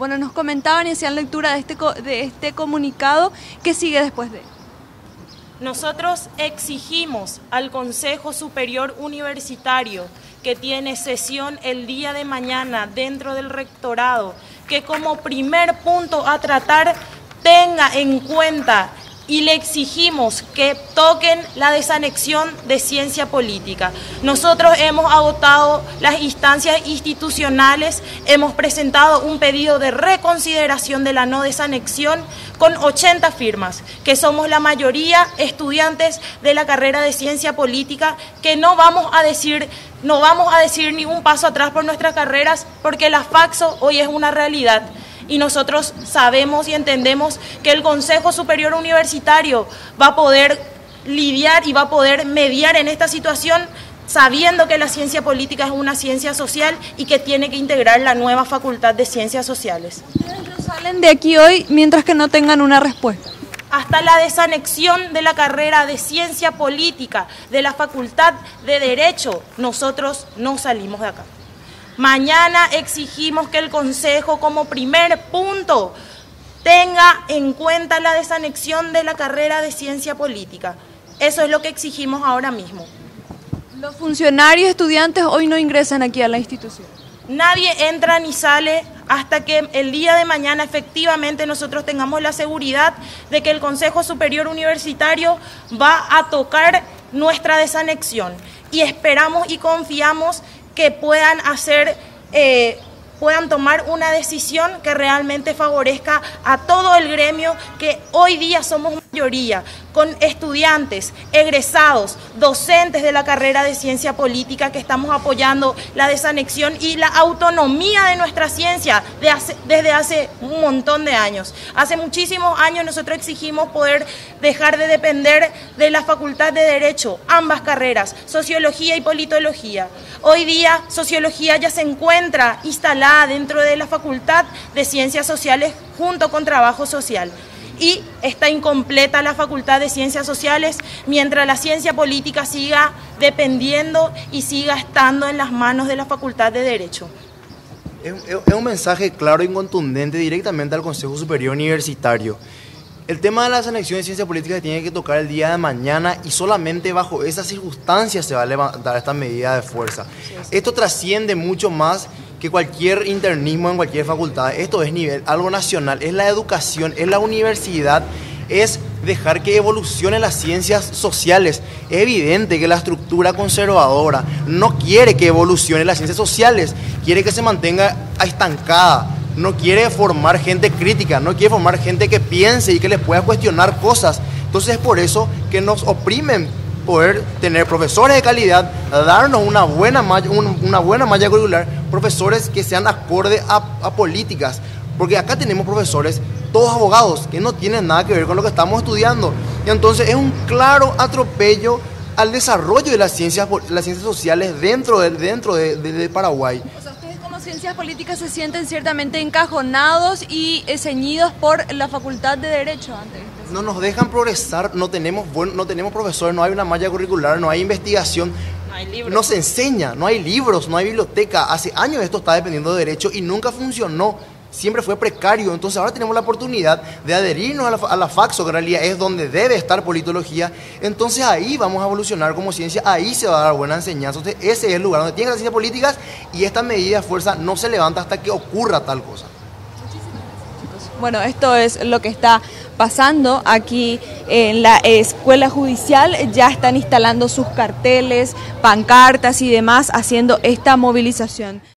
Bueno, nos comentaban y hacían lectura de este, de este comunicado. ¿Qué sigue después de Nosotros exigimos al Consejo Superior Universitario que tiene sesión el día de mañana dentro del rectorado, que como primer punto a tratar tenga en cuenta y le exigimos que toquen la desanexión de ciencia política. Nosotros hemos agotado las instancias institucionales, hemos presentado un pedido de reconsideración de la no desanexión con 80 firmas, que somos la mayoría estudiantes de la carrera de ciencia política, que no vamos a decir no vamos a decir ni un paso atrás por nuestras carreras porque la Faxo hoy es una realidad y nosotros sabemos y entendemos que el Consejo Superior Universitario va a poder lidiar y va a poder mediar en esta situación sabiendo que la ciencia política es una ciencia social y que tiene que integrar la nueva facultad de ciencias sociales. Ustedes no salen de aquí hoy mientras que no tengan una respuesta. Hasta la desanexión de la carrera de ciencia política de la facultad de Derecho, nosotros no salimos de acá. Mañana exigimos que el Consejo como primer punto tenga en cuenta la desanexión de la carrera de ciencia política. Eso es lo que exigimos ahora mismo. Los funcionarios estudiantes hoy no ingresan aquí a la institución. Nadie entra ni sale hasta que el día de mañana efectivamente nosotros tengamos la seguridad de que el Consejo Superior Universitario va a tocar nuestra desanexión. Y esperamos y confiamos que puedan hacer, eh, puedan tomar una decisión que realmente favorezca a todo el gremio que hoy día somos mayoría, con estudiantes, egresados, docentes de la carrera de ciencia política que estamos apoyando la desanexión y la autonomía de nuestra ciencia desde hace un montón de años. Hace muchísimos años nosotros exigimos poder dejar de depender de la Facultad de Derecho, ambas carreras, sociología y politología. Hoy día sociología ya se encuentra instalada dentro de la Facultad de Ciencias Sociales junto con trabajo social y está incompleta la Facultad de Ciencias Sociales mientras la ciencia política siga dependiendo y siga estando en las manos de la Facultad de Derecho. Es, un mensaje claro y contundente directamente al Consejo Superior Universitario. El tema de las anexiones de ciencia política se tiene que tocar el día de mañana y solamente bajo esas circunstancias se va a levantar esta medida de fuerza. Esto trasciende mucho más que cualquier internismo en cualquier facultad, esto es nivel, algo nacional, es la educación, es la universidad, es dejar que evolucionen las ciencias sociales. Es evidente que la estructura conservadora no quiere que evolucione las ciencias sociales, quiere que se mantenga estancada, no quiere formar gente crítica, no quiere formar gente que piense y que les pueda cuestionar cosas. Entonces es por eso que nos oprimen poder tener profesores de calidad, darnos una buena malla, una buena malla curricular, profesores que sean acorde a, políticas. Porque acá tenemos profesores, todos abogados, que no tienen nada que ver con lo que estamos estudiando. Y entonces es un claro atropello al desarrollo de las ciencias, las ciencias sociales dentro de, dentro de, Paraguay. Ciencias políticas se sienten ciertamente encajonados y ceñidos por la Facultad de Derecho antes no nos dejan progresar, no tenemos, no tenemos profesores, no hay una malla curricular, no hay investigación. No, hay libros. no se enseña, no hay libros, no hay biblioteca. Hace años esto está dependiendo de derecho y nunca funcionó. Siempre fue precario. Entonces ahora tenemos la oportunidad de adherirnos a la, a la FAXO, que en realidad es donde debe estar politología. Entonces ahí vamos a evolucionar como ciencia, ahí se va a dar buena enseñanza. Entonces ese es el lugar donde tienen las ciencias políticas y esta medida de fuerza no se levanta hasta que ocurra tal cosa. Bueno, esto es lo que está pasando aquí en la escuela judicial. Ya están instalando sus carteles, pancartas y demás, haciendo esta movilización.